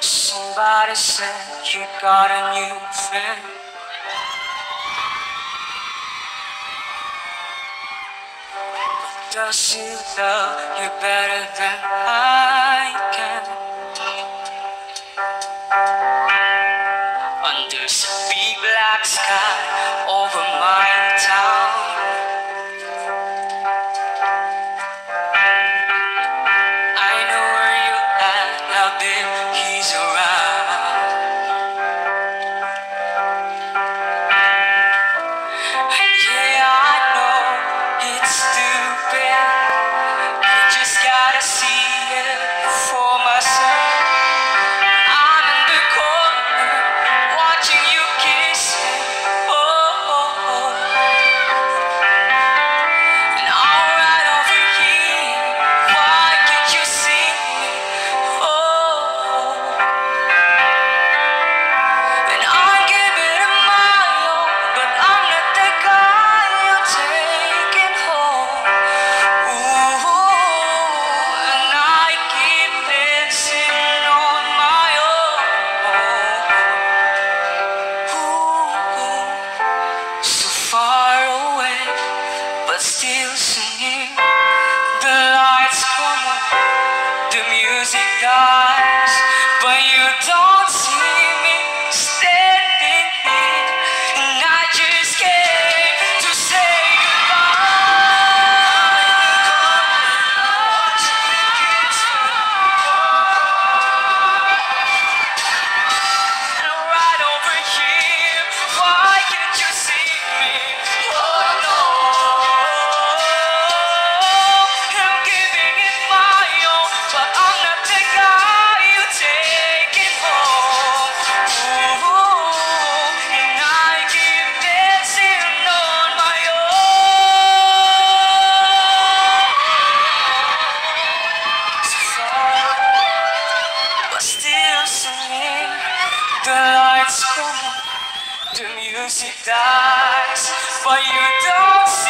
Somebody said you got a new friend. Does she love you better than I? sky over God. The lights come, the music dies, but you don't.